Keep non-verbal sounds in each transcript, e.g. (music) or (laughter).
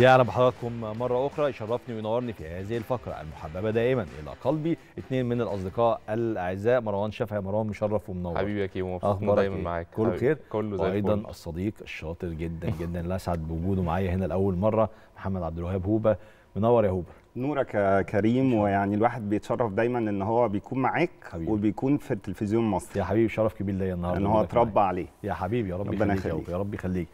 يا أهلا بحضراتكم مرة أخرى يشرفني وينورني في هذه الفقرة المحببة دائما إلى قلبي اثنين من الأصدقاء الأعزاء مروان شفا يا مروان مشرف ومنور حبيبي يا كيمو مبسوط دايما إيه؟ معاك كله. خير كله زي وأيضا الفل الصديق (laughs) الشاطر جدا جدا اللي اسعد بوجوده معايا هنا لأول مرة محمد عبد الوهاب هوبه منور يا هوبه نورك يا كريم ويعني الواحد بيتشرف دايما إن هو بيكون معاك حبيبي. وبيكون في التلفزيون المصري يا حبيبي شرف كبير ليا النهارده ان هو. اتربى عليه يا حبيبي يا رب يخليك. هوبة، يا رب يخليك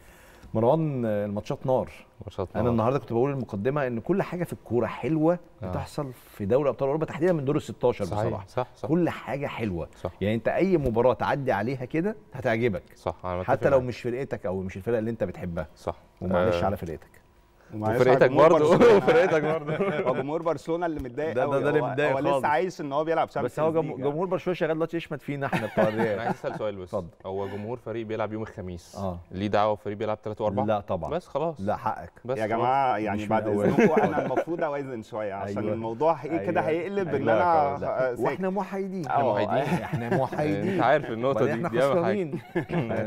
مروان الماتشات نار. ماتشات أنا نار. النهارده كنت بقول المقدمة إن كل حاجة في الكورة حلوة آه. بتحصل في دوري أبطال أوروبا تحديدا من دور ال 16 صحيح. بصراحة. صح صح. كل حاجة حلوة. صح. يعني أنت أي مباراة تعدي عليها كده هتعجبك. صح أنا حتى لو. مش فرقتك أو مش الفرقة اللي أنت بتحبها. صح. ومعلش آه، على فرقتك. (laughs) وفرقتك برضه برشلونة. وفرقتك برضه هو جمهور برشلونة اللي متضايق ده- ده- ده اللي هو- متضايق هو خالص. لسه عايش إن هو بيلعب بس هو. جمهور برشلونة شغال دلوقتي يشمت فينا إحنا بتوع (laughs) أنا الريال عايز أسأل سؤال بس اتفضل. هو جمهور فريق بيلعب يوم الخميس آه ليه دعوة فريق بيلعب 3 و4 لا طبعا بس خلاص لا حقك بس يا. جماعة يعني بعد. إذنكم أنا (laughs) المفروض أوازن شوية عشان أيوة. الموضوع هي كده أيوة. هيقلب إن أيوة. أنا ساكت. وإحنا محايدين آه، محايدين. إحنا أنت محايدين عارف النقطة دي إحنا دي اهم حاجة خسرانين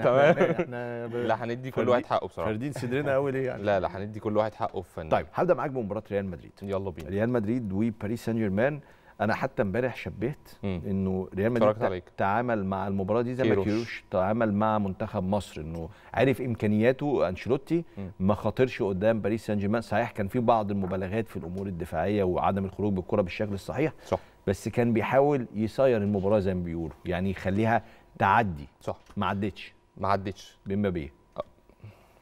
تمام. إحنا لا هندي كل واحد حقه بصراحة فاردين صدرنا قوي ليه يعني لا لا هندي كل واحد حقه في طيب هبدأ معاك بمباراة ريال مدريد. يلا بينا. ريال مدريد وباريس سان جيرمان أنا حتى امبارح شبهت مم. إنه ريال مدريد تعامل مع المباراة دي زي ما كيروش. تعامل مع منتخب مصر إنه عارف إمكانياته أنشيلوتي. ما خاطرش قدام باريس سان جيرمان صحيح كان في بعض المبالغات في الأمور الدفاعية وعدم الخروج بالكرة بالشكل الصحيح صح. بس كان بيحاول يسير المباراة زي ما بيقولوا يعني يخليها تعدي. صح. ما عدتش. ما عدتش. بمبابي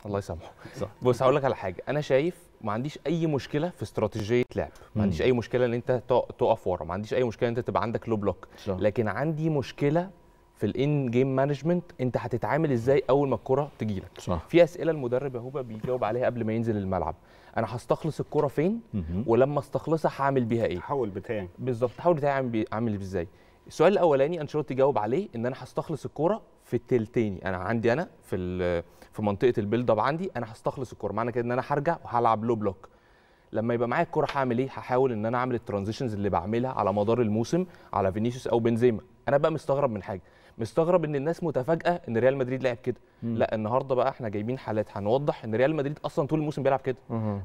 الله يسامحه. صح. بص هقول لك على حاجة. أنا شايف ما عنديش أي مشكلة في استراتيجية لعب. ما عنديش مم. أي مشكلة إن أنت تق- تقف ورا. ما عنديش أي مشكلة إن أنت تبقى عندك low block صح. لكن عندي مشكلة في ال in-game management أنت هتتعامل إزاي أول ما الكرة تجي لك. صح. في أسئلة المدرب يا هوبا بيجاوب عليها قبل ما ينزل الملعب. أنا هستخلص الكرة فين؟ مهم. ولما استخلصها هعمل بيها إيه؟ التحول بتاعي. بالظبط. التحول بتاعي عامل إزاي؟ السؤال الأولاني أنشيلوتي جاوب عليه إن أنا هستخلص الكوره في التلتيني أنا عندي أنا في في منطقة ال build up عندي أنا هستخلص الكورة. معنى كده إن أنا هرجع وهلعب low block لما يبقى معايا الكورة هعمل إيه؟ هحاول إن أنا أعمل ال transitions اللي بعملها على مدار الموسم على فينيسيوس أو بنزيما. أنا بقى مستغرب من حاجة. مستغرب إن الناس متفاجئة إن ريال مدريد لعب كده. لا النهارده بقى إحنا جايبين حالات. هنوضح إن ريال مدريد أصلا طول الموسم بيلعب كده.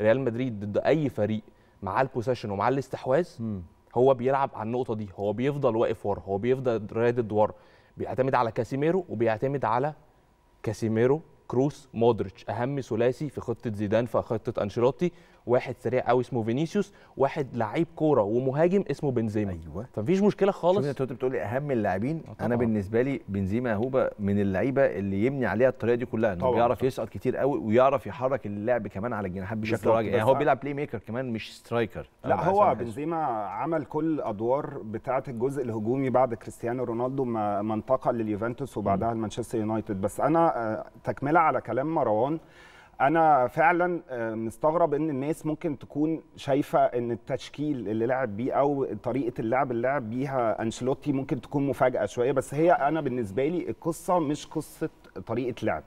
ريال مدريد ضد أي فريق معاه ال possession ومعاه الاستحواذ مم. هو بيلعب على النقطة دي. هو بيفضل واقف ورا. هو بيفضل رادد ورا. بيعتمد على كاسيميرو وبيعتمد على كاسيميرو كروس مودريتش أهم ثلاثي في خطة زيدان في خطة أنشيلوتي. واحد سريع قوي اسمه فينيسيوس واحد لعيب كورة ومهاجم اسمه بنزيما. أيوه. فمفيش مشكلة خالص. انت كنت بتقولي أهم اللاعبين. آه أنا. بالنسبة لي بنزيما هوبا من اللعيبة اللي يمني عليها الطريقة دي كلها إنه. بيعرف يسقط كتير قوي ويعرف يحرك اللعب كمان على الجناحات بشكل راجع يعني هو بيلعب بلاي ميكر كمان مش سترايكر أنا لا هو. بنزيما عمل كل الادوار بتاعة الجزء الهجومي بعد كريستيانو رونالدو ما ما انتقل لليوفنتوس وبعدها لمانشستر يونايتد. بس أنا آه، تكملة على كلام مروان. أنا فعلا آه، مستغرب إن الناس ممكن تكون شايفة إن التشكيل اللي لعب بيه أو طريقة اللعب اللي لعب بيها أنشيلوتي ممكن تكون مفاجأة شوية بس هي أنا بالنسبة لي القصة مش قصة طريقة لعب.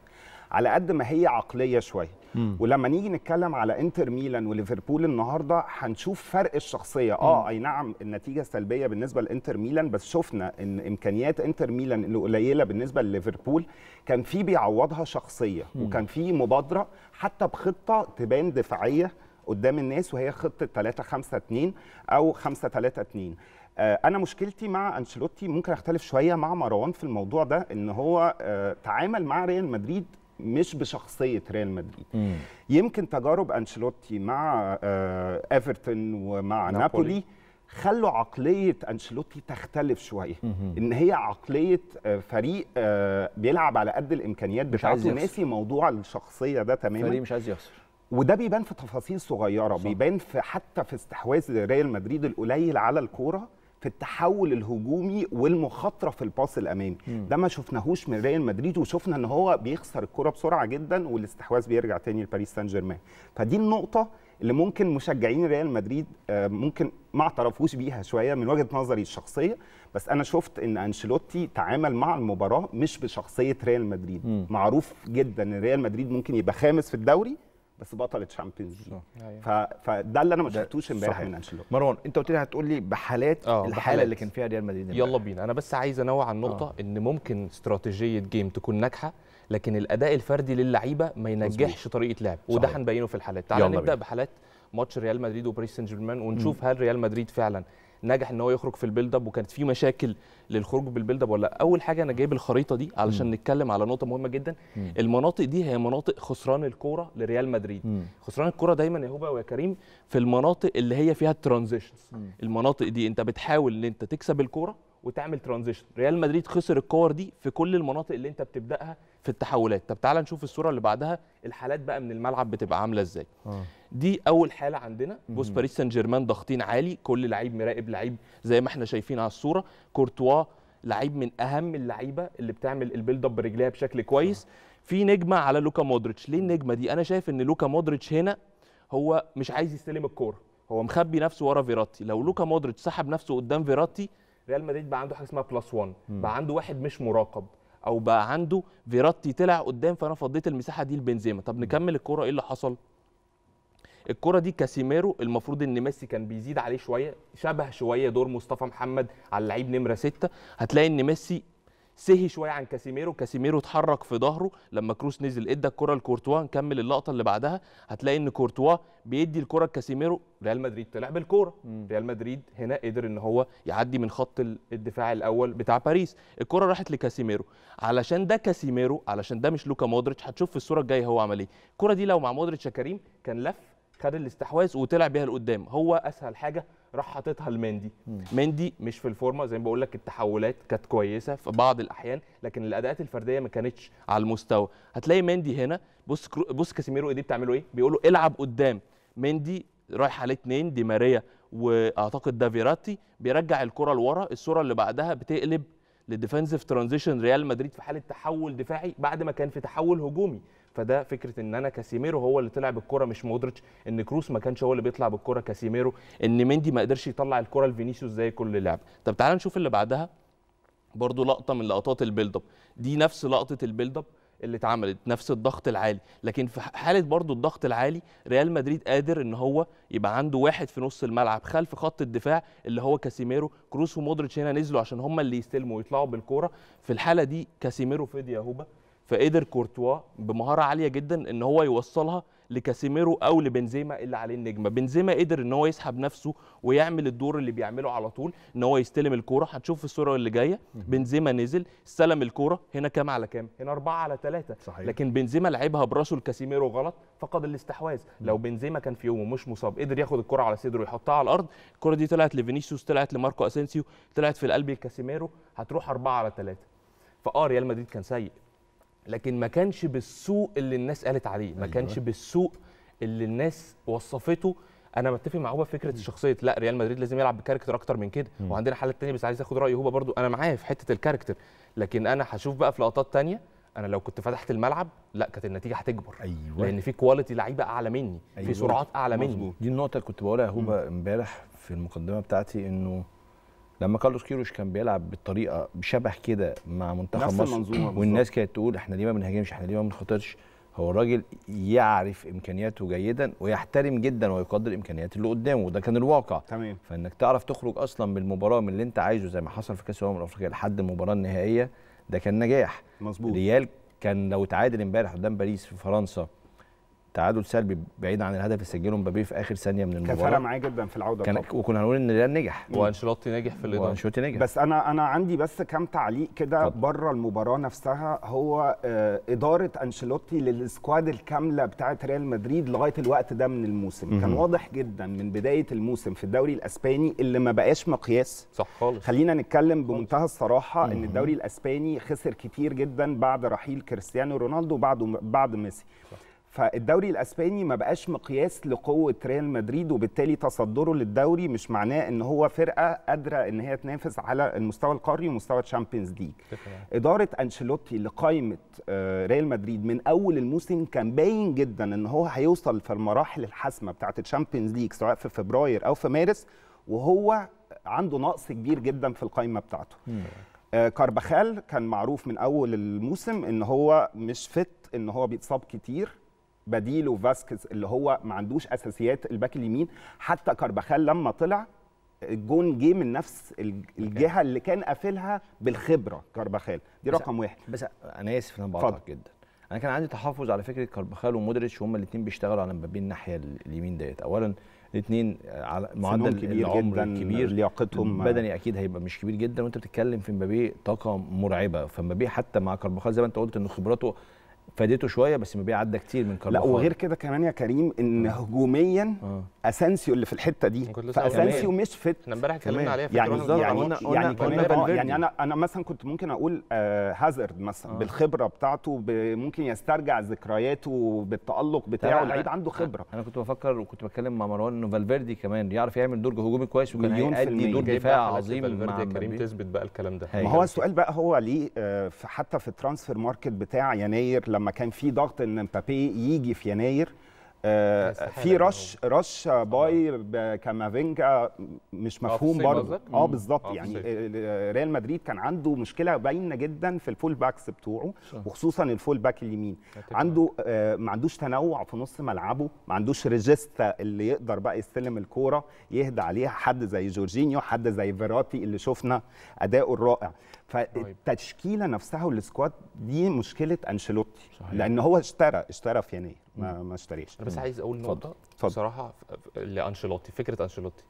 على قد ما هي عقلية شوية. مم. ولما نيجي نتكلم على انتر ميلان وليفربول النهارده هنشوف فرق الشخصية. آه أي نعم النتيجة سلبية بالنسبة لانتر ميلان بس شفنا إن إمكانيات انتر ميلان اللي قليله بالنسبة لليفربول كان في بيعوضها شخصية وكان في مبادرة حتى بخطة تبان دفاعية قدام الناس وهي خطة 3 5 2 أو 5 3 2 آه، أنا مشكلتي مع أنشيلوتي ممكن أختلف شوية مع مروان في الموضوع ده إن هو آه، تعامل مع ريال مدريد مش بشخصية ريال مدريد مم. يمكن تجارب أنشيلوتي مع آه، إيفرتون ومع نابولي. نابولي خلوا عقلية أنشيلوتي تختلف شوية. إن هي عقلية آه، فريق آه، بيلعب على قد الإمكانيات مش عايز بتاعته. ناسي موضوع الشخصية ده تماما فريق مش عايز يخسر وده بيبان في تفاصيل صغيرة صح. بيبان في حتى في استحواذ ريال مدريد القليل على الكورة في التحول الهجومي والمخاطرة في الباص الأمامي مم. ده ما شفناهوش من ريال مدريد وشفنا إن هو بيخسر الكوره بسرعة جدا والاستحواذ بيرجع تاني لباريس سان جيرمان فدي النقطة اللي ممكن مشجعين ريال مدريد آه، ممكن ما اعترفوش بيها شوية من وجهة نظري الشخصية بس أنا شفت إن أنشيلوتي تعامل مع المباراة مش بشخصية ريال مدريد مم. معروف جدا إن ريال مدريد ممكن يبقى خامس في الدوري بس بطل الشامبيونز ليج ف... فده اللي أنا ما شفتوش امبارح. من أنشيلوتي مروان أنت قلت لي هتقول لي بحالات آه، الحالة بحالات. اللي كان فيها ريال مدريد. يلا بينا أنا بس عايز أنوه عن نقطه آه. إن ممكن استراتيجية جيم تكون ناجحة لكن الأداء الفردي للعيبة ما ينجحش طريقة لعب وده. هنبينه في الحالات تعال نبدأ بينا. بحالات ماتش ريال مدريد وباريس سان جيرمان ونشوف هل ريال مدريد فعلا نجح إن هو يخرج في البيلد اب وكانت في مشاكل للخروج بالبيلد اب ولا لأ أول حاجة أنا جايب الخريطة دي علشان نتكلم على نقطة مهمة جدا مم. المناطق دي هي مناطق خسران الكورة لريال مدريد مم. خسران الكرة دايما يا هوبا ويا كريم في المناطق اللي هي فيها الترانزيشنز. المناطق دي أنت بتحاول إن أنت تكسب الكرة وتعمل transition ريال مدريد خسر الكور دي في كل المناطق اللي انت بتبدأها في التحولات. طب تعال نشوف الصورة اللي بعدها. الحالات بقى من الملعب بتبقى عاملة إزاي. آه. دي أول حالة عندنا. بص مهم. باريس سان جيرمان ضاغطين عالي. كل لعيب مراقب لعيب زي ما إحنا شايفين على الصورة. كورتوا لعيب من أهم اللعيبة اللي بتعمل ال build up برجليها بشكل كويس. في نجمة على لوكا مودريتش. ليه النجمة دي؟ أنا شايف إن لوكا مودريتش هنا هو مش عايز يستلم الكورة. هو مخبي نفسه ورا فيراتي. لو لوكا مودريتش سحب نفسه قدام فيراتي ريال مدريد بقى عنده حاجة اسمها plus 1 بقى عنده واحد مش مراقب. أو بقى عنده فيراتي طلع قدام فأنا فضيت المساحة دي لبنزيما. طب نكمل الكورة إيه اللي حصل؟ الكرة دي كاسيميرو المفروض إن ميسي كان بيزيد عليه شوية شبه شوية دور مصطفى محمد على اللعيب نمرة ستة. هتلاقي إن ميسي سهى شوية عن كاسيميرو. كاسيميرو اتحرك في ظهره. لما كروس نزل إدى الكرة لكورتوا نكمل اللقطة اللي بعدها. هتلاقي إن كورتوا بيدي الكرة لكاسيميرو. ريال مدريد طلع بالكورة. ريال مدريد هنا قدر إن هو يعدي من خط ال- الدفاع الأول بتاع باريس. الكرة راحت لكاسيميرو. علشان ده كاسيميرو علشان ده مش لوكا مودريتش هتشوف في الصورة الجاية هو عمل إيه. الكرة دي لو مع مودريتش يا كريم كان لف خد الاستحواذ وطلع بيها لقدام. هو أسهل حاجة راح حاططها لمندي. مندي مش في الفورمة زي ما بقول لك التحولات كانت كويسة في بعض الأحيان لكن الأداءات الفردية ما كانتش على المستوى. هتلاقي مندي هنا بص كرو- بص كاسيميرو ايديه بتعمله إيه؟ بيقول له العب قدام. مندي رايح عليه اتنين دي ماريا وأعتقد ده فيراتي بيرجع الكرة لورا. الصورة اللي بعدها بتقلب ل defensive transition ريال مدريد في حالة تحول دفاعي بعد ما كان في تحول هجومي. فده فكرة إن أنا كاسيميرو هو اللي طلع بالكرة مش مودريتش. إن كروس ما كانش هو اللي بيطلع بالكرة كاسيميرو. إن مندي ما قدرش يطلع الكرة لفينيسيوس زي كل لعب. طب تعال نشوف اللي بعدها. برضو لقطة من لقطات ال build up دي نفس لقطة ال build up اللي اتعملت نفس الضغط العالي. لكن في حالة برضو الضغط العالي ريال مدريد قادر إن هو يبقى عنده واحد في نص الملعب خلف خط الدفاع اللي هو كاسيميرو. كروس ومودريتش هنا نزلوا عشان هم اللي يستلموا ويطلعوا بالكوره في الحالة دي كاسيميرو فدي يا هوبا. فقدر كورتوا بمهارة عالية جدا إن هو يوصلها لكاسيميرو أو لبنزيما اللي عليه النجمة. بنزيما قدر إن هو يسحب نفسه ويعمل الدور اللي بيعمله على طول إن هو يستلم الكورة. هتشوف في الصورة اللي جاية بنزيما نزل استلم الكورة. هنا كام على كام؟ هنا أربعة على ثلاثة صحيح. لكن بنزيما لعبها براسه لكاسيميرو غلط فقد الاستحواذ. لو بنزيما كان في يومه مش مصاب قدر ياخد الكرة على صدره ويحطها على الأرض. الكرة دي طلعت لفينيسيوس طلعت لماركو أسينسيو طلعت في القلب لكاسيميرو. هتروح أربعة على ثلاثة فآه ريال مدريد كان سيء. لكن ما كانش بالسوء اللي الناس قالت عليه ما أيوة. كانش بالسوء اللي الناس وصفته. أنا متفق مع هوبا فكرة الشخصيه لا ريال مدريد لازم يلعب ب character أكتر من كده. مم. وعندنا حالات تانية بس عايز اخد رأي هوبا برضو. أنا معاه في حتة ال character لكن أنا هشوف بقى في لقطات تانية. أنا لو كنت فتحت الملعب لا كانت النتيجة هتكبر. أيوه. لأن في quality لعيبة أعلى مني أيوة. في سرعات أعلى مني. دي النقطة اللي كنت بقولها يا هوبا امبارح في المقدمة بتاعتي إنه لما كارلوس كيروش كان بيلعب بالطريقة بشبه كده مع منتخب نفس مصر المنظومة والناس كانت تقول إحنا ليه ما بنهاجمش إحنا ليه ما بنخاطرش؟ هو الراجل يعرف إمكانياته جيدا ويحترم جدا ويقدر الامكانيات اللي قدامه وده كان الواقع. تمام. فإنك تعرف تخرج أصلا بالمباراة من اللي أنت عايزه زي ما حصل في كأس الأمم الأفريقية لحد المباراة النهائية ده كان نجاح. مظبوط. ريال كان لو تعادل امبارح قدام باريس في فرنسا تعادل سلبي بعيد عن الهدف اللي سجله مبابي في آخر ثانية من كان فرق المباراه معاه جدا في العودة كان. وكنا هنقول إن ريال نجح. وانشيلوتي ناجح في الإدارة. وأنشيلوتي نجح بس أنا أنا عندي بس كام تعليق كده. بره المباراة نفسها. هو آه، إدارة أنشيلوتي لل squad الكاملة بتاعه ريال مدريد لغاية الوقت ده من الموسم. كان. واضح جدا من بداية الموسم في الدوري الأسباني اللي ما بقاش مقياس. صح خالص. خلينا نتكلم بمنتهى الصراحة إن. الدوري الأسباني خسر كتير جدا بعد رحيل كريستيانو رونالدو وبعد بعد ميسي. فالدوري الأسباني ما بقاش مقياس لقوة ريال مدريد وبالتالي تصدره للدوري مش معناه إن هو فرقة قادرة إن هي تنافس على المستوى القاري ومستوى ال Champions League إدارة أنشيلوتي لقائمة آه، ريال مدريد من أول الموسم كان باين جدا إن هو هيوصل في المراحل الحاسمة بتاعة ال Champions League سواء في فبراير أو في مارس وهو عنده نقص كبير جدا في القائمه بتاعته. آه، كارباخال كان معروف من أول الموسم إن هو مش fit إن هو بيتصاب كتير. بديله فاسكيز اللي هو ما عندوش أساسيات ال back اليمين. حتى كارباخال لما طلع الجون جه من نفس الج- الجهة اللي كان قافلها بالخبرة كارباخال. دي رقم واحد. بس أنا آسف إن أنا. بقطعك جدا. أنا كان عندي تحفظ على فكرة كارباخال ومودريتش هما الاثنين بيشتغلوا على مبابي الناحية اليمين ديت. اولا الاثنين على معدل كبير العمر جدا الكبير لياقتهم. بدني أكيد هيبقى مش كبير جدا وأنت بتتكلم في مبابي طاقة مرعبة. فمبابي حتى مع كارباخال زي ما أنت قلت إن خبراته فادته شوية بس مبابي عدى كتير من لا كارباخال وغير كده كمان يا كريم إن هجوميا آه أسانسيو اللي في الحتة دي فأسانسيو. مش فت إحنا امبارح اتكلمنا. عليها يعني وإحنا يعني قلنا- يعني قلنا آه،. يعني أنا أنا مثلا كنت ممكن أقول آه هازارد مثلا آه. بالخبرة بتاعته ممكن يسترجع ذكرياته بالتألق بتاعه. لعيب عنده خبرة أنا كنت بفكر وكنت بتكلم مع مروان إنه فالفيردي كمان يعرف يعمل دور هجومي كويس وكان هيأدي. دور دفاع عظيم مع كريم تثبت بقى الكلام ده. ما هو السؤال بقى هو ليه آه، حتى في ال transfer market بتاع يناير لما كان في ضغط إن مبابي يجي في يناير آه، في rush rush buy كامافينجا مش مفهوم الصيف برضه قصدك؟ آه. بالظبط آه، يعني. آه، ريال مدريد كان عنده مشكلة باينة جدا في ال full backs بتوعه. وخصوصا ال full back اليمين عنده آه، ما عندوش تنوع في نص ملعبه ما عندوش regista اللي يقدر بقى يستلم الكورة يهدى عليها حد زي جورجينيو حد زي فيراتي اللي شفنا أداؤه الرائع فالتشكيله نفسها وال squad دي مشكلة أنشيلوتي. لأن هو اشترى اشترى في يناير ما, ما اشتريش أنا بس عايز أقول. نقطة. بصراحة لأنشيلوتي فكرة أنشيلوتي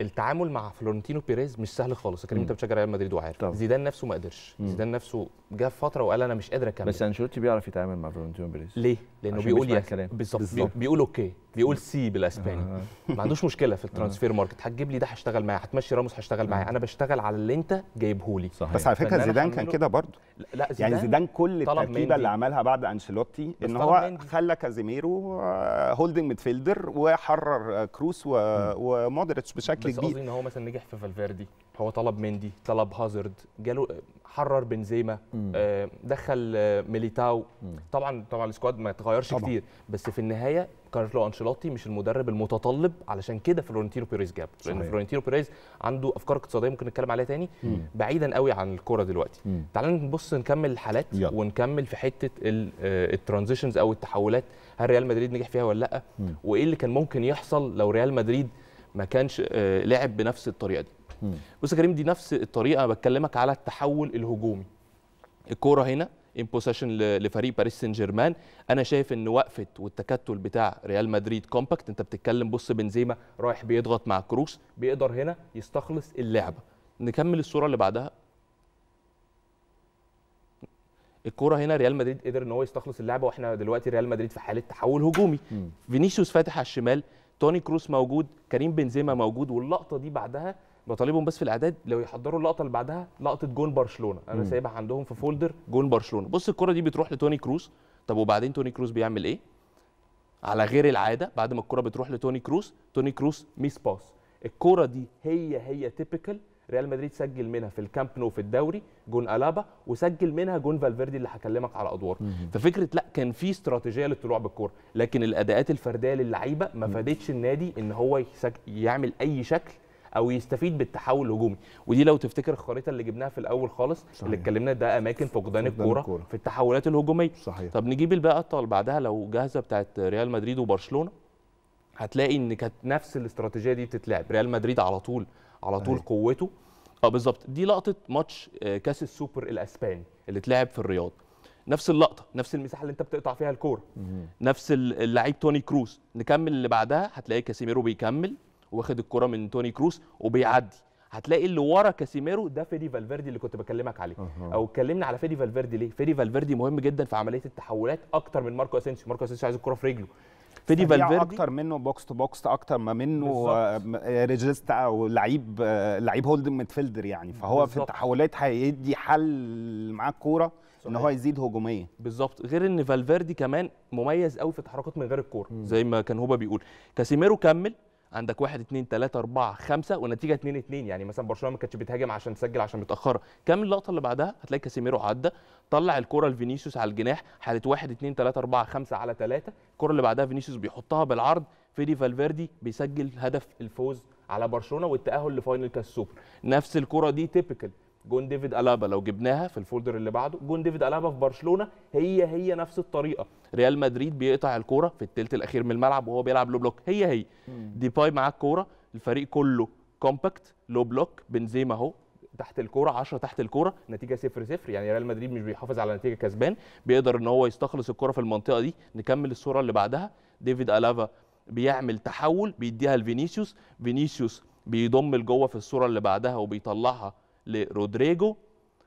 التعامل مع فلورنتينو بيريز مش سهل خالص. كريم. أنت بتشجع ريال مدريد وعارف. طبعا. زيدان نفسه ما قدرش. مم. زيدان نفسه جه في فترة وقال أنا مش قادر أكمل. بس أنشيلوتي بيعرف يتعامل مع فلورنتينو بيريز. ليه؟ لأنه بيقول يا. بالظبط. بالظبط. بي- بيقول okay. بيقول sí بالأسباني. آه. ما عندوش مشكلة في ال transfer market. هتجيب لي ده هشتغل معاه. هتمشي راموس هشتغل معاه. أنا بشتغل على اللي أنت جايبه لي. صحيح. بس على فكرة زيدان كان كده برضه. لا يعني زيدان كل التركيبه. اللي عملها بعد أنشيلوتي إن هو. خلى كازيميرو آه، holding midfielder وحرر آه، كروس و- ومودريتش بشكل بس كبير قصدي إن هو مثلا نجح في فالفيردي هو طلب مندي طلب هازارد جاله حرر بنزيما مم. آه، دخل آه، ميليتاو مم. طبعا طبعا ال squad ما اتغيرش طبعاً. كتير بس في النهاية كارلو أنشيلوتي مش المدرب المتطلب علشان كده فلورنتينو بيريز جاب لأن. فلورنتينو بيريز عنده أفكار اقتصادية ممكن نتكلم عليها تاني بعيدا قوي عن الكورة دلوقتي مم. تعال نبص نكمل الحالات يلا. ونكمل في حتة ال transitions أو التحولات هل ريال مدريد نجح فيها ولا لأ مم. وإيه اللي كان ممكن يحصل لو ريال مدريد ما كانش آه، لعب بنفس الطريقة دي. بص يا كريم دي نفس الطريقة. بكلمك على التحول الهجومي. الكورة هنا in possession لفريق باريس سان جيرمان أنا شايف إن وقفة والتكتل بتاع ريال مدريد compact أنت بتتكلم بص بنزيما رايح بيضغط مع كروس بيقدر هنا يستخلص اللعبة. نكمل الصورة اللي بعدها. الكورة هنا ريال مدريد قدر إن هو يستخلص اللعبة وإحنا دلوقتي ريال مدريد في حالة تحول هجومي. فينيسيوس فاتح على الشمال. توني كروس موجود كريم بنزيما موجود واللقطة دي بعدها بطالبهم بس في الأعداد لو يحضروا اللقطة اللي بعدها لقطة جون برشلونة. أنا. سايبها عندهم في folder جون برشلونة. بص الكرة دي بتروح لتوني كروس. طب وبعدين توني كروس بيعمل إيه؟ على غير العادة بعد ما الكرة بتروح لتوني كروس توني كروس miss pass الكرة دي هي هي typical ريال مدريد سجل منها في الكامب نو في الدوري جون ألابا وسجل منها جون فالفيردي اللي هكلمك على ادواره ففكرة لا كان في استراتيجية للطلوع بالكورة لكن الأداءات الفردية للعيبة ما فادتش النادي إن هو يسج... يعمل أي شكل أو يستفيد بالتحول الهجومي. ودي لو تفتكر الخريطة اللي جبناها في الأول خالص صحيح. اللي اتكلمنا ده أماكن فقدان الكورة. في التحولات الهجومية. صحيح. طب نجيب البقى اللي بعدها لو جاهزة بتاعت ريال مدريد وبرشلونة هتلاقي إن كانت نفس الاستراتيجية دي بتتلعب. ريال مدريد على طول على طول أيوة. قوته. آه بالظبط. دي لقطة ماتش آه، كأس السوبر الأسباني اللي اتلعب في الرياض. نفس اللقطة نفس المساحة اللي انت بتقطع فيها الكورة. نفس ال- اللعيب توني كروس. نكمل اللي بعدها هتلاقي كاسيميرو بيكمل واخد الكرة من توني كروس وبيعدي. هتلاقي اللي ورا كاسيميرو ده فيدي فالفيردي اللي كنت بكلمك عليه. أها. أو اتكلمنا على فيدي فالفيردي ليه؟ فيدي فالفيردي مهم جدا في عملية التحولات أكتر من ماركو أسينسيو. ماركو أسينسيو عايز الكرة في رجله. فيدي فالفيردي أكتر منه box to box أكتر ما منه. آه، آه، regista أو لعيب آه، لعيب holding midfielder يعني. فهو في بالظبط. التحولات هيدي حل معاه الكورة إن. هو يزيد هجوميا بالظبط. غير إن فالفيردي كمان مميز قوي في التحركات من غير الكورة زي ما كان هوبا بيقول. كاسيميرو كمل. عندك واحد اتنين تلاتة أربعة خمسة والنتيجة اتنين اتنين. يعني مثلا برشلونة ما كانتش بتهاجم عشان تسجل عشان متأخرة. كمل اللقطة اللي بعدها؟ هتلاقي كاسيميرو عدى طلع الكرة لفينيسيوس على الجناح حالة واحد اتنين تلاتة أربعة خمسة على تلاتة. الكرة اللي بعدها فينيسيوس بيحطها بالعرض فيدي فالفيردي بيسجل هدف الفوز على برشلونة والتأهل ل final كاس سوبر. نفس الكرة دي typical جون ديفيد ألابا. لو جبناها في ال folder اللي بعده جون ديفيد ألابا في برشلونة هي هي نفس الطريقة. ريال مدريد بيقطع الكورة في الثلث الأخير من الملعب وهو بيلعب low block. هي هي. ديباي معاه الكورة الفريق كله compact low block بنزيما اهو تحت الكورة 10 تحت الكورة نتيجة 0 0 يعني ريال مدريد مش بيحافظ على نتيجة كسبان بيقدر إن هو يستخلص الكورة في المنطقة دي. نكمل الصورة اللي بعدها. ديفيد ألابا بيعمل تحول بيديها لفينيسيوس. فينيسيوس بيضم لجوه في الصورة اللي بعدها وبيطلعها لرودريجو.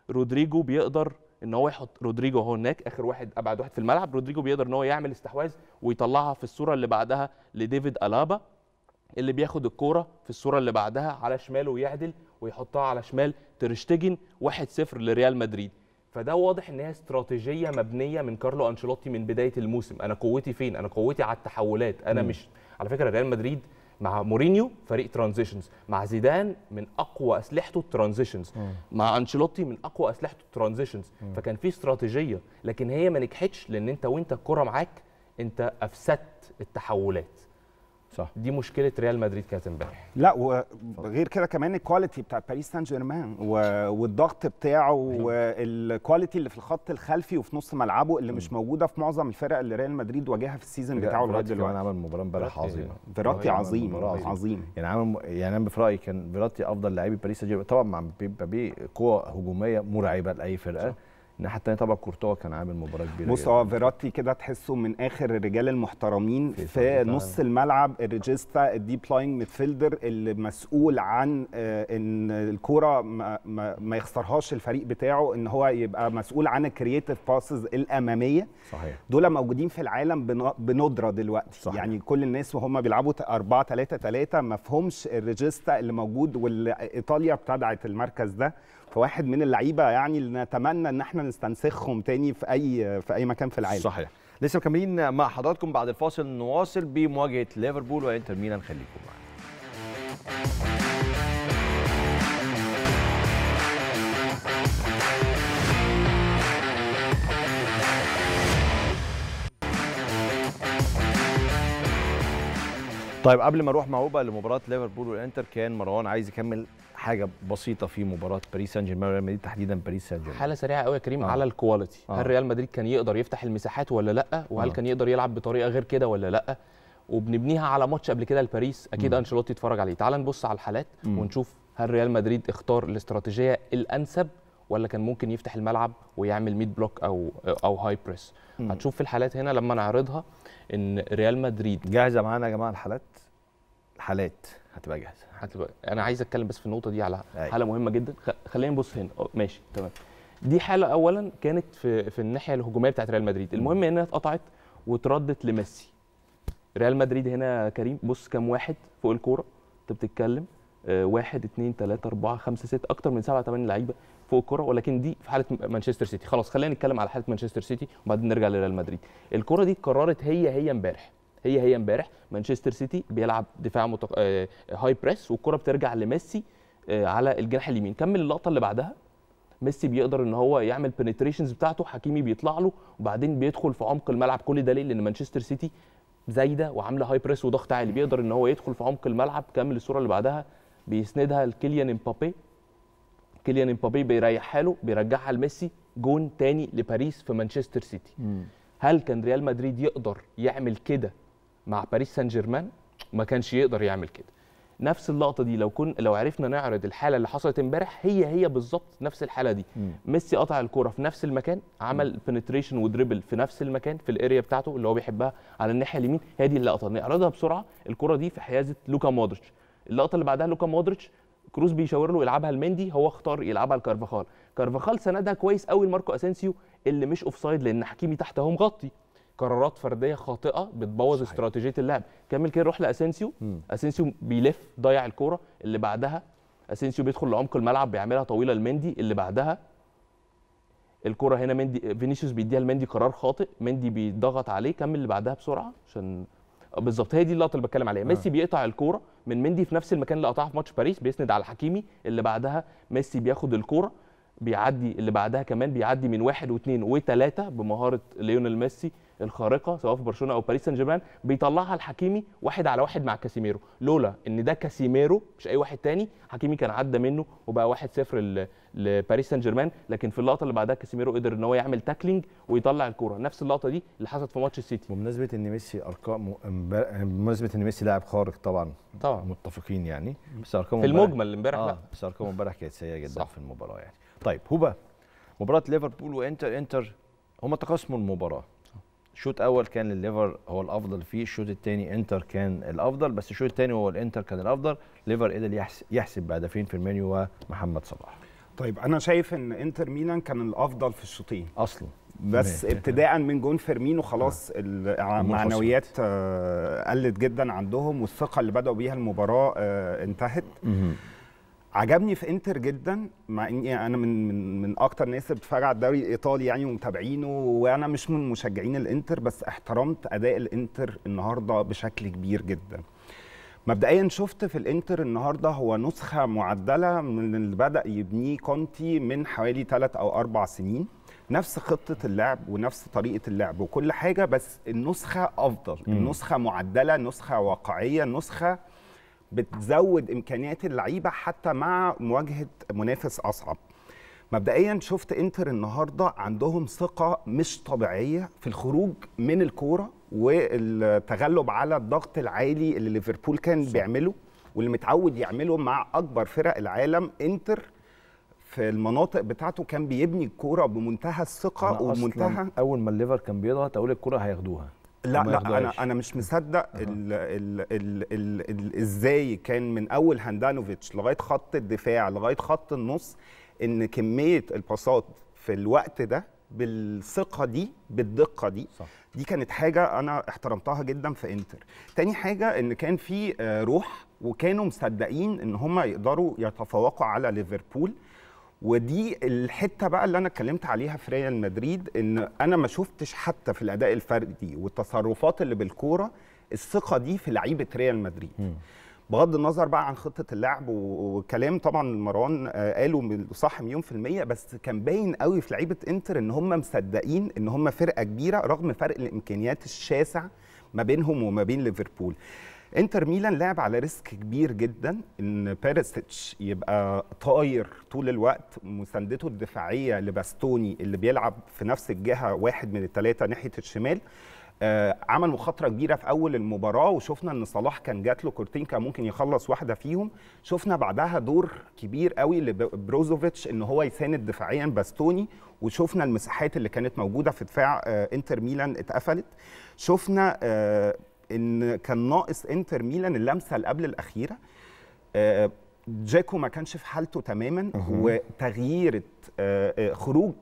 رودريجو بيقدر إن هو يحط رودريجو أهو هناك آخر واحد أبعد واحد في الملعب. رودريجو بيقدر إن هو يعمل استحواذ ويطلعها في الصورة اللي بعدها لديفيد ألابا اللي بياخد الكورة في الصورة اللي بعدها على شماله ويعدل ويحطها على شمال. تير شتيجن 1-0 لريال مدريد. فده واضح إن هي استراتيجية مبنية من كارلو أنشيلوتي من بداية الموسم. أنا قوتي فين؟ أنا قوتي على التحولات. أنا مم. مش على فكرة ريال مدريد مع مورينيو فريق transitions مع زيدان من أقوى اسلحته ال transitions مع أنشيلوتي من أقوى اسلحته ال transitions. فكان في استراتيجية لكن هي ما نجحتش لأن أنت وأنت الكرة معاك أنت أفسدت التحولات. صح. دي مشكلة ريال مدريد كانت امبارح. لا وغير كده كمان ال quality بتاع باريس سان جيرمان و- والضغط بتاعه وال quality اللي في الخط الخلفي وفي نص ملعبه اللي مش موجودة في معظم الفرق اللي ريال مدريد واجهها في ال season بتاعه لغاية دلوقتي. عمل مباراة امبارح عظيمة. فيراتي عظيم. عظيم. يعني عمل يعني أنا في رأيي كان فيراتي أفضل لاعبي باريس سان جيرمان طبعا مع مبابي قوة هجومية مرعبة لأي فرقة. الناحيه الثانية طبعا كورتوا كان عامل مباراة كبيرة بص. هو فيراتي كده تحسه من آخر الرجال المحترمين في في. نص الملعب ال regista ال deep-lying midfielder اللي مسؤول عن آه، إن الكورة ما, ما, ما يخسرهاش الفريق بتاعه إن هو يبقى مسؤول عن ال creative passes الأمامية صحيح دول موجودين في العالم بن- بندرة دلوقتي صحيح. يعني كل الناس وهم بيلعبوا 4 3 3 ما فهمش ال regista اللي موجود واللي ايطاليا ابتدعت المركز ده فواحد من اللعيبة يعني اللي نتمنى إن إحنا نستنسخهم تاني في أي في أي مكان في العالم. صحيح. لسه مكملين مع حضراتكم بعد الفاصل. نواصل بمواجهة ليفربول وإنتر ميلان. خليكم معانا. طيب قبل ما أروح مع بقى لمباراة ليفربول والانتر كان مروان عايز يكمل حاجة بسيطة في مباراة باريس سان جيرمان وريال مدريد تحديدا باريس سان جيرمان حالة سريعة قوي يا كريم آه. على ال quality آه. هل ريال مدريد كان يقدر يفتح المساحات ولا لأ وهل آه. كان يقدر يلعب بطريقة غير كده ولا لأ وبنبنيها على ماتش قبل كده لباريس أكيد. أنشيلوتي اتفرج عليه تعال نبص على الحالات مم. ونشوف هل ريال مدريد اختار الاستراتيجية الأنسب ولا كان ممكن يفتح الملعب ويعمل mid block أو أو high press مم. هتشوف في الحالات هنا لما نعرضها إن ريال مدريد جاهزة معانا يا جماعة الحالات الحالات هتبقى جاهزة هتبقى أنا عايز أتكلم بس في النقطة دي على أيوة. حالة مهمة جدا. خلينا نبص هنا. ماشي تمام. دي حالة اولا كانت في في الناحية الهجومية بتاعت ريال مدريد. المهم إنها اتقطعت واتردت لميسي. ريال مدريد هنا كريم بص كام واحد فوق الكورة. أنت بتتكلم آه، واحد اثنين ثلاثة أربعة خمسة ستة أكتر من سبعة ثمانية لعيبة فوق الكرة ولكن دي في حالة مانشستر سيتي. خلاص خلينا نتكلم على حالة مانشستر سيتي وبعدين نرجع لريال مدريد. الكرة دي اتكررت هي هي امبارح. هي هي امبارح مانشستر سيتي بيلعب دفاع متق... آه، high press والكرة بترجع لميسي آه، على الجناح اليمين. كمل اللقطة اللي بعدها. ميسي بيقدر إن هو يعمل penetrations بتاعته حكيمي بيطلع له وبعدين بيدخل في عمق الملعب. كل ده ليه؟ لأن مانشستر سيتي زايدة وعاملة high press وضغط عالي. بيقدر إن هو يدخل في عمق الملعب. كمل الصورة اللي بعدها. بيسندها لكيليان مبابي. كيليان مبابي بيريحها له بيرجعها لميسي. جون تاني لباريس في مانشستر سيتي. هل كان ريال مدريد يقدر يعمل كده مع باريس سان جيرمان ما كانش يقدر يعمل كده. نفس اللقطة دي لو كن لو عرفنا نعرض الحالة اللي حصلت امبارح هي هي بالظبط نفس الحالة دي. مم. ميسي قطع الكورة في نفس المكان عمل penetration و dribble في نفس المكان في ال area بتاعته اللي هو بيحبها على الناحية اليمين. هي دي اللقطة. نعرضها بسرعة الكورة دي في حيازة لوكا مودريتش. اللقطة اللي بعدها لوكا مودريتش كروز بيشاور له يلعبها لمندي هو اختار يلعبها لكارفاخال. كارفاخال سندها كويس قوي لماركو أسينسيو اللي مش offside لأن حكيمي تحت اهو مغطي قرارات فردية خاطئة بتبوظ. استراتيجية اللعب. كمل كده روح لأسينسيو. أسينسيو بيلف ضيع الكورة. اللي بعدها أسينسيو بيدخل لعمق الملعب بيعملها طويلة لمندي. اللي بعدها الكرة هنا مندي فينيسيوس بيديها لمندي قرار خاطئ. مندي بيضغط عليه كمل اللي بعدها بسرعة عشان آه، بالظبط. هي دي اللقطة اللي بتكلم عليها. ميسي بيقطع الكورة من مندي في نفس المكان اللي قطعها في ماتش باريس بيسند على حكيمي اللي بعدها ميسي بياخد الكورة بيعدي اللي بعدها كمان بيعدي من واحد واثنين وثلاثه بمهارة ليونيل ميسي. الخارقة سواء في برشلونة أو باريس سان جيرمان بيطلعها لحكيمي واحد على واحد مع كاسيميرو. لولا إن ده كاسيميرو مش أي واحد تاني حكيمي كان عدى منه وبقى 1-0 ل- لباريس سان جيرمان لكن في اللقطة اللي بعدها كاسيميرو قدر إن هو يعمل tackling ويطلع الكورة. نفس اللقطة دي اللي حصلت في ماتش السيتي. بمناسبة إن ميسي أرقام بمناسبة إن ميسي لاعب خارق طبعا. طبعا. متفقين يعني. بس أرقامه في المجمل امبارح لا. بس أرقامه امبارح كانت سيئة جدا صح. في المباراة يعني. طيب هوبا. مباراة ليفربول وإنتر إنتر هم تقاسموا المباراة. الشوط الأول كان الليفر هو الأفضل فيه الشوط الثاني إنتر كان الأفضل بس الشوط الثاني هو الإنتر كان الأفضل. ليفر قدر يحس- يحسب بهدفين في المينيو ومحمد صلاح. طيب أنا شايف إن إنتر ميلان كان الأفضل في الشوطين. أصلا. بس. ابتداء من جون فيرمينو خلاص المعنويات آه، قلت جدا عندهم والثقة اللي بدأوا بيها المباراة آه، انتهت. عجبني في انتر جدا مع إني أنا من من من أكتر ناس بتتفرج على الدوري الإيطالي يعني ومتابعينه وأنا مش من مشجعين الإنتر بس احترمت أداء الإنتر النهارده بشكل كبير جدا. مبدئيا شفت في الإنتر النهارده هو نسخة معدلة من اللي بدأ يبنيه كونتي من حوالي ثلاث أو أربع سنين. نفس خطة اللعب ونفس طريقة اللعب وكل حاجة بس النسخة أفضل. النسخة معدلة نسخة واقعية نسخة بتزود إمكانيات اللعيبة حتى مع مواجهة منافس أصعب. مبدئيا شفت إنتر النهارده عندهم ثقة مش طبيعية في الخروج من الكورة والتغلب على الضغط العالي اللي ليفربول كان بيعمله واللي متعود يعمله مع أكبر فرق العالم. إنتر في المناطق بتاعته كان بيبني الكورة بمنتهى الثقة ومنتهى أول ما الليفر كان بيضغط أقول الكره هياخدوها. لا لا. أنا أنا مش مصدق إزاي كان من أول هاندانوفيتش لغاية خط الدفاع لغاية خط النص إن كمية الباصات في الوقت ده بالثقة دي بالدقة دي صح. دي كانت حاجة أنا احترمتها جدا في إنتر تاني حاجة إن كان في آه، روح وكانوا مصدقين إن هم يقدروا يتفوقوا على ليفربول ودي الحتة بقى اللي أنا اتكلمت عليها في ريال مدريد إن أنا ما شفتش حتى في الأداء الفردي والتصرفات اللي بالكورة الثقة دي في لعيبة ريال مدريد. بغض النظر بقى عن خطة اللعب وكلام طبعا مروان آه، قاله صح مليون في المية بس كان باين قوي في لعيبة إنتر إن هم مصدقين إن هم فرقة كبيرة رغم فرق الإمكانيات الشاسع ما بينهم وما بين ليفربول. انتر ميلان لعب على risk كبير جدا إن بيريسيتش يبقى طاير طول الوقت مساندته الدفاعية لباستوني اللي بيلعب في نفس الجهة واحد من الثلاثه ناحية الشمال. آه، عمل مخاطرة كبيرة في أول المباراة وشفنا إن صلاح كان جات له كورتين كان ممكن يخلص واحدة فيهم. شفنا بعدها دور كبير قوي لبروزوفيتش إن هو يساند دفاعيا باستوني وشفنا المساحات اللي كانت موجودة في دفاع آه، إنتر ميلان اتقفلت. شفنا آه، إن كان ناقص إنتر ميلان اللمسة اللي قبل الأخيرة آه، جاكو ما كانش في حالته تماما وتغيير آه، آه، خروج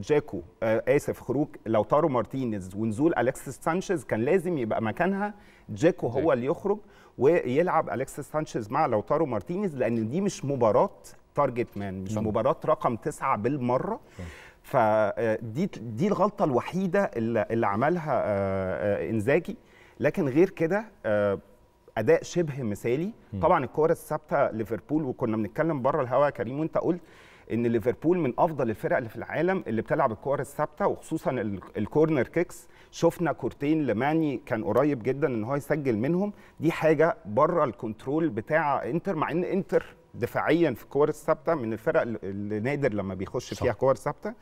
جاكو آسف خروج لوتارو مارتينيز ونزول أليكسيس سانشيز كان لازم يبقى مكانها. جاكو هو اللي يخرج ويلعب أليكسيس سانشيز مع لوتارو مارتينيز لأن دي مش مباراة target man مش مباراة رقم تسعة بالمرة. فدي دي الغلطة الوحيدة اللي, اللي عملها إنزاجي. لكن غير كده آه، أداء شبه مثالي. طبعا الكورة الثابتة ليفربول وكنا بنتكلم بره الهوا يا كريم وأنت قلت إن ليفربول من أفضل الفرق اللي في العالم اللي بتلعب الكور الثابتة وخصوصا ال- ال corner kicks شفنا كورتين لماني كان قريب جدا إن هو يسجل منهم. دي حاجة بره ال control بتاع إنتر مع إن إنتر دفاعيا في الكور الثابتة من الفرق اللي- نادر لما بيخش فيها كور ثابتة.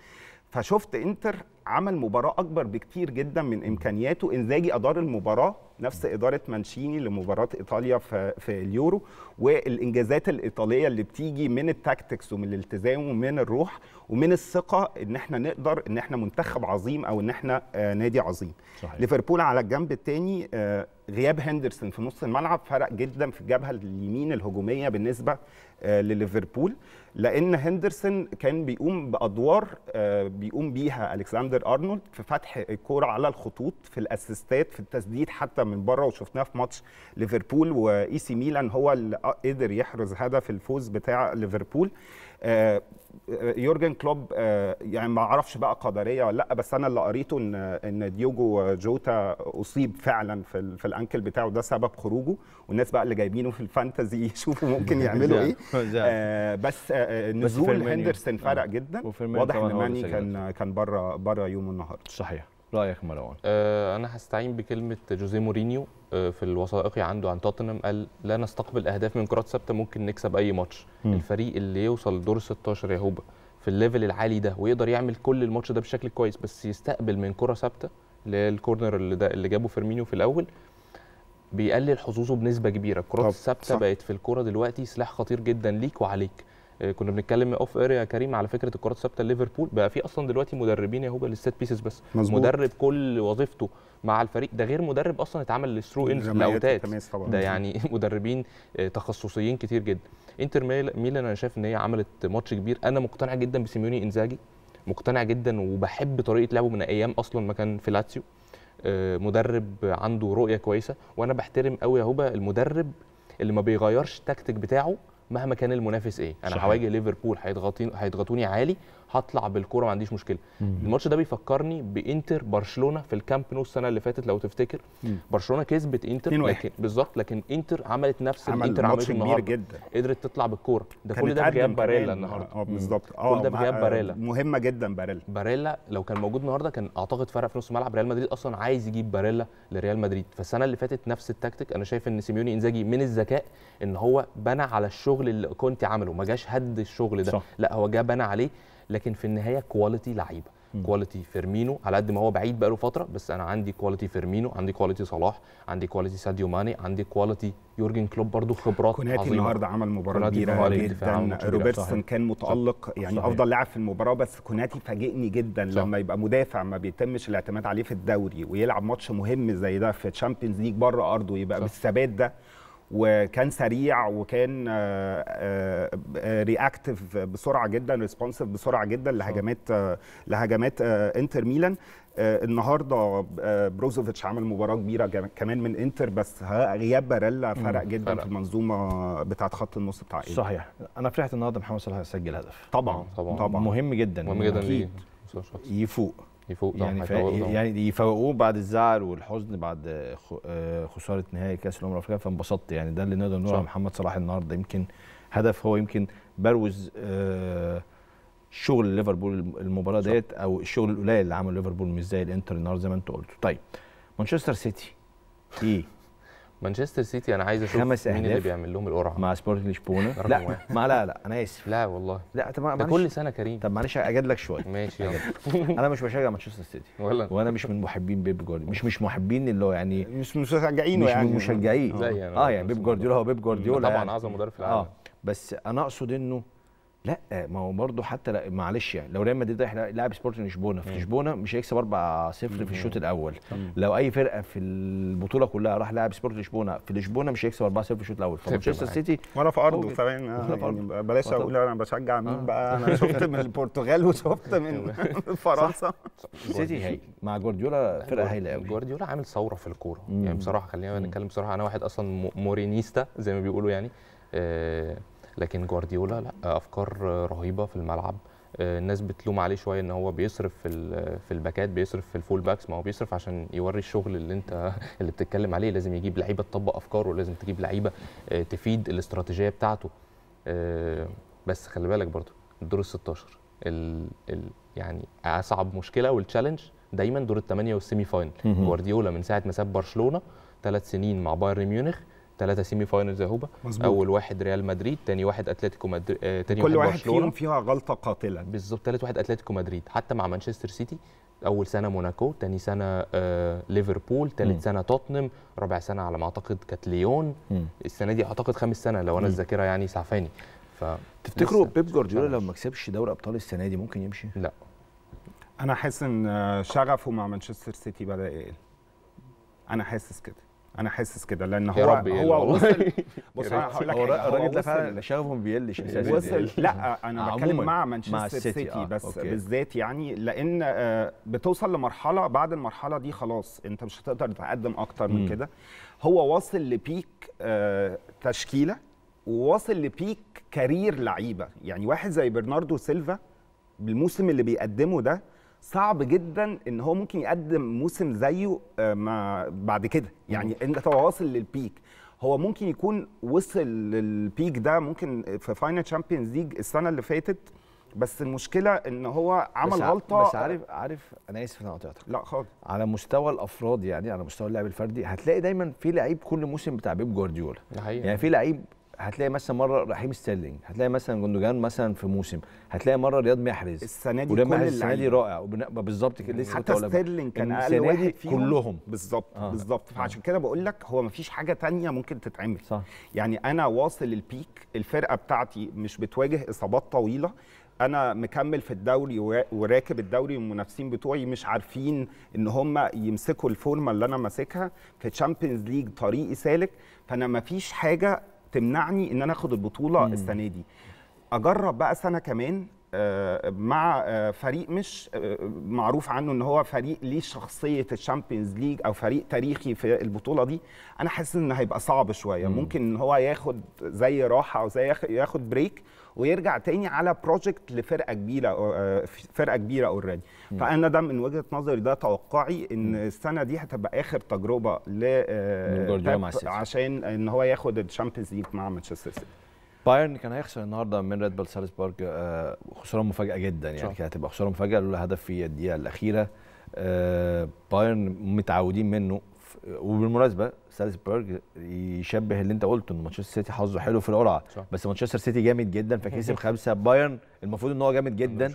فشفت انتر عمل مباراة أكبر بكتير جدا من إمكانياته إنزاجي أدار المباراة نفس إدارة مانشيني لمباراة إيطاليا في, في اليورو والإنجازات الإيطالية اللي بتيجي من ال tactics ومن الالتزام ومن الروح ومن الثقة إن إحنا نقدر إن إحنا منتخب عظيم أو إن إحنا آه نادي عظيم صحيح. ليفربول على الجنب الثاني غياب هندرسون في نص الملعب فرق جدا في الجبهة اليمين الهجومية بالنسبة آه، لليفربول لأن هندرسون كان بيقوم بأدوار آه، بيقوم بيها ألكسندر أرنولد في فتح الكورة على الخطوط في الأسيستات في التسديد حتى من بره وشفناه في ماتش ليفربول وإيه سي ميلان هو اللي قدر يحرز هدف الفوز بتاع ليفربول آه، آه، يورجن كلوب آه، يعني ما أعرفش بقى قدرية ولا لأ بس أنا اللي قريته إن إن ديوجو جوتا أصيب فعلا في في ال ankle بتاعه ده سبب خروجه والناس بقى اللي جايبينه في ال fantasy (laughs) يشوفوا ممكن يعملوا إيه. آه بس آه نزول هندرسون فرق آه. جدا؟ واضح إن ماني. كان كان بره بره يوم النهارده. صحيح. رأيك مروان؟ آه، أنا هستعين بكلمة جوزيه مورينيو آه، في الوثائقي عنده عن توتنهام. قال لا نستقبل أهداف من كرات ثابتة ممكن نكسب أي ماتش. مم. الفريق اللي يوصل دور 16 يا هوبا في ال level العالي ده ويقدر يعمل كل الماتش ده بشكل كويس بس يستقبل من كرة ثابتة اللي هي الكورنر اللي ده اللي جابه فيرمينيو في الأول بيقلل حظوظه بنسبة كبيرة. الكرات الثابته. بقت في الكورة دلوقتي سلاح خطير جدا ليك وعليك. كنا بنتكلم off air يا كريم على فكرة الكرات الثابتة ليفربول بقى في أصلا دلوقتي مدربين يا هوبا لل set pieces بس. مظبوط. مدرب كل وظيفته مع الفريق. ده غير مدرب أصلا اتعمل لل throw-ins طبعا. ده يعني (laughs) مدربين آه، تخصصيين كتير جدا. إنتر ميل- ميلان أنا شايف إن هي عملت ماتش كبير. أنا مقتنع جدا بسيميوني إنزاجي. مقتنع جدا وبحب طريقة لعبه من أيام أصلا ما كان في لاتسيو. آه، مدرب عنده رؤية كويسة. وأنا بحترم قوي يا هوبا المدرب اللي ما بيغيرش التكتيك بتاعه مهما كان المنافس إيه أنا. هواجه ليفربول هيضغطوني عالي هطلع بالكورة ما عنديش مشكلة. الماتش ده بيفكرني بإنتر برشلونة في الكامب نو السنة اللي فاتت لو تفتكر. مم. برشلونة كسبت إنتر 2-1. لكن بالظبط لكن إنتر عملت نفس عمل إنتر ماتش عملته كبير النهارده. جدا. قدرت تطلع بالكورة. ده كل ده بغياب باريلا. النهارده. آه بالظبط. كل ده بغياب باريلا. مهمة جدا باريلا. باريلا لو كان موجود النهارده كان أعتقد فرق في نص ملعب ريال مدريد أصلا عايز يجيب باريلا لريال مدريد. فالسنة اللي فاتت نفس التكتيك. أنا شايف إن سيميوني إنزاجي من الذكاء إن هو بنى على الشغل اللي كنت عمله. ما جاش هد الشغل ده. صح. لا هو جه بنى عليه. لكن في النهاية quality لعيبة quality فيرمينو على قد ما هو بعيد بقاله فترة بس أنا عندي quality فيرمينو عندي quality صلاح عندي quality ساديو ماني عندي quality يورجن كلوب برضو خبرات كوناتي النهارده عمل مباراة كبيرة جدا. روبرتسون. كان متألق يعني صحيح. أفضل لاعب في المباراة بس كوناتي فاجئني جدا صح. لما يبقى مدافع ما بيتمش الاعتماد عليه في الدوري ويلعب ماتش مهم زي ده في Champions League بره أرضه يبقى صح. بالثبات ده وكان سريع وكان reactive بسرعة جدا responsive بسرعة جدا لهجمات آه، لهجمات آه، انتر ميلان. آه، النهارده آه، بروزوفيتش عمل مباراة كبيرة كمان من انتر بس ها- غياب باريلا فرق جدا فرق. في المنظومة بتاعه خط النص بتاع إيه. صحيح. أنا فرحت النهارده محمد صلاح يسجل هدف. طبعا. طبعا. طبعا. مهم جدا. مهم جدا أكيد. يفوق. يفوق يعني. هيفوق. يعني يفوقوه بعد الزعل والحزن بعد. آه، خسارة نهائي كأس الأمم الأفريقية فانبسطت يعني ده اللي نقدر نقول صح. على محمد صلاح النهارده يمكن هدف هو يمكن بروز آه، شغل ليفربول المباراة. ديت أو الشغل القليل اللي عمله ليفربول مش زي الإنتر النهارده زي ما أنت قلت طيب مانشستر سيتي إيه مانشستر سيتي أنا عايز أشوف خمس مين اللي بيعمل لهم القرعة. مع سبورتنج لشبونة. لا. ما لا لا أنا آسف. لا والله. لا طب ده معلش. كل سنة كريم. طب معلش أجادلك شوية. ماشي يلا. أنا مش بشجع مانشستر سيتي. ولا. وأنا مش من محبين بيب جوارديولا. مش مش محبين اللي هو يعني مش مشجعينه مش يعني. من مشجعين آه يعني بيب جوارديولا هو بيب جوارديولا طبعا يعني. أعظم مدرب في العالم. آه بس أنا أقصد إنه لا ما هو برضه حتى لا معلش يعني لو ريال مدريد رايح لاعب سبورتنج لشبونه في لشبونه مش هيكسب 4 0 في الشوط الأول. لو أي فرقة في البطولة كلها راح لاعب سبورتنج لشبونه في لشبونه مش هيكسب 4 0 في الشوط الأول. فمانشستر. سيتي وأنا في أرضه في يعني بلاش أقول أنا بشجع مين آه. بقى؟ أنا شفت من البرتغال وشفت (laughs) من (laughs) فرنسا. سيتي هايل. مع جوارديولا فرقة هايلة قوي جوارديولا عامل ثورة في الكورة. يعني بصراحة خلينا نتكلم بصراحة. أنا واحد أصلا مورينيستا زي ما بيقولوا يعني. آه لكن جوارديولا لا أفكار رهيبة في الملعب. آه، الناس بتلوم عليه شوية إن هو بيصرف في في الباكات بيصرف في ال full backs. ما هو بيصرف عشان يوري الشغل اللي أنت (laughs) اللي بتتكلم عليه. لازم يجيب لعيبة تطبق أفكاره لازم تجيب لعيبة آه، تفيد الاستراتيجية بتاعته. آه، بس خلي بالك برضو الدور ال 16 ال ال يعني أصعب مشكلة وال challenge دايما دور الثمانيه وال semi final. جوارديولا من ساعة ما ساب برشلونة ثلاث سنين مع بايرن ميونخ ثلاثة semi finals يا هوبا مظبوط. أول واحد ريال مدريد ثاني واحد أتلتيكو مدريد آه ثاني كل واحد واحد فيهم فيها غلطة قاتلة بالظبط ثالث واحد أتلتيكو مدريد حتى مع مانشستر سيتي أول سنة موناكو ثاني سنة آه ليفربول. ثالث سنة توتنهام رابع سنة على ما أعتقد كانت ليون مم. السنة دي أعتقد خامس سنة لو أنا. الذاكرة يعني سعفاني ف تفتكروا بيب جوارديولا لو. ما كسبش دوري أبطال السنة دي ممكن يمشي؟ لا أنا حاسس إن شغفه مع مانشستر سيتي بدأ يقل أنا حاسس كده أنا حاسس كده لأن هو يا رب يقل هو. وصل (laughs) بص أنا هقول لك الراجل ده فعلا شغفه ما بيقلش أساسا وصل لا أنا بتكلم مع مانشستر سيتي, آه، بس okay. بالذات يعني لأن آه، بتوصل لمرحلة بعد المرحلة دي خلاص أنت مش هتقدر تتقدم أكتر من. كده هو واصل ل peak آه، تشكيلة وواصل ل peak career لعيبة يعني واحد زي برناردو سيلفا بالموسم اللي بيقدمه ده صعب جدا إن هو ممكن يقدم موسم زيه آه، ما بعد كده. يعني أنت واصل لل peak هو ممكن يكون وصل لل peak ده ممكن في final Champions League السنة اللي فاتت بس المشكلة إن هو عمل بس غلطة. بس عارف عارف أنا آسف أنا قطعتك. لا خالص. على مستوى الأفراد يعني على مستوى اللعب الفردي هتلاقي دايما في لعيب كل موسم بتاع بيب جوارديولا. ده حقيقي يعني في لعيب هتلاقي مثلا مرة رحيم ستيرلينج هتلاقي مثلا جندوجان مثلا في موسم هتلاقي مرة رياض محرز. السنة دي كل محرز السنة دي رائع. بالظبط كده لسه حتى. ستيرلينج كان أقل واحد فيهم. كلهم. بالظبط آه. بالظبط. فعشان كده بقول لك هو مفيش حاجة تانية ممكن تتعمل. صح. يعني أنا واصل ال peak الفرقة بتاعتي مش بتواجه إصابات طويلة. أنا مكمل في الدوري ورا- وراكب الدوري والمنافسين بتوعي مش عارفين إن هم يمسكوا ال form ة اللي أنا ماسكها. في Champions League طريقي سالك فأنا مفيش حاجة تمنعني إن أنا آخد البطولة السنة دي. أجرب بقى سنة كمان آه، مع آه، فريق مش آه، معروف عنه إن هو فريق ليه شخصية ال Champions League أو فريق تاريخي في البطولة دي. أنا حاسس إن هيبقى صعب شوية. ممكن إن هو ياخد زي راحة أو زي ياخ- ياخد break ويرجع تاني على project لفرقة كبيرة آه، فرقة كبيرة already فأنا ده من وجهة نظري ده توقعي إن السنة دي هتبقى آخر تجربة ل آه،. عشان إن هو ياخد ال Champions League مع مانشستر سيتي. بايرن كان هيخسر النهارده من ريد بول سالزبورج آه، خسارة مفاجاه جدا يعني. كانت هتبقى خسارة مفاجاه لولا هدف في الدقيقة الأخيرة. آه، بايرن متعودين منه. وبالمناسبة سالزبورج يشبه اللي انت قلته إن مانشستر سيتي حظه حلو في القرعة. بس مانشستر سيتي جامد جدا فكسب خمسه بايرن المفروض إن هو جامد جدا.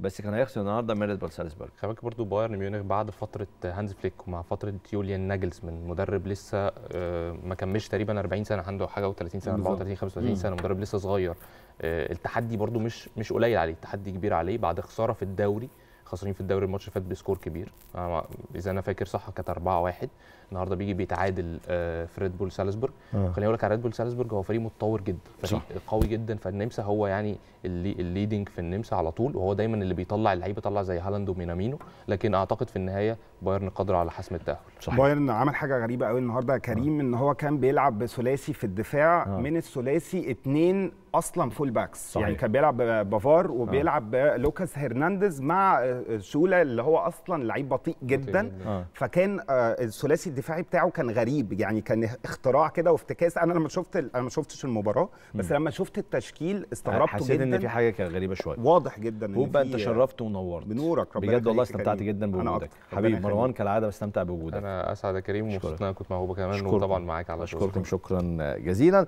بس كان هيخسر النهارده من ريد بول سالزبورج خلي بالك برضه بايرن ميونخ بعد فترة هانز فليك ومع فترة يوليان ناجلزمان مدرب لسه آه، ما كملش تقريبا 40 سنة عنده حاجة و30 سنة بالظبط. 34 35 سنة مدرب لسه صغير. آه، التحدي برضه مش مش قليل عليه. التحدي كبير عليه بعد خسارة في الدوري. خسرين في الدوري الماتش اللي فات ب score كبير. أنا إذا أنا فاكر صح كانت 4 1 النهارده بيجي بيتعادل آه، في ريد بول سالزبورج خليني أقول لك على ريد بول سالزبورج هو فريق متطور جدا. فريق صح. قوي جدا. فالنمسا هو يعني اللي ال leading في النمسا على طول. وهو دايما اللي بيطلع اللعيبة طلع زي هالاند ومينامينو. لكن أعتقد في النهاية بايرن قادر على حسم التأهل. صحيح بايرن عمل حاجة غريبة قوي النهارده. يا كريم إن هو كان بيلعب بثلاثي في الدفاع آه. من الثلاثي اتنين أصلا full backs صحيح. يعني كان بيلعب بافار وبيلعب لوكاس هرنانديز مع آه، زوله اللي هو أصلا لعيب بطيء جدا. آه. فكان آه، الثلاثي الدفاعي بتاعه كان غريب. يعني كان اختراع كده وافتكاس. أنا لما شفت أنا ما شفتش المباراة بس لما شفت التشكيل استغربته حسيت جدا. ان في حاجة كانت غريبة شوية. واضح جدا إن أنت شرفت ونورت. بنورك. ربنا بجد والله استمتعت كريم. جدا بوجودك. حبيبي. مروان كالعادة بستمتع بوجودك. أنا أسعد يا كريم. ومبسوط ان أنا كنت مع هوبا كمان. وطبعا معاك على أشكركم. شكرا جزيلا.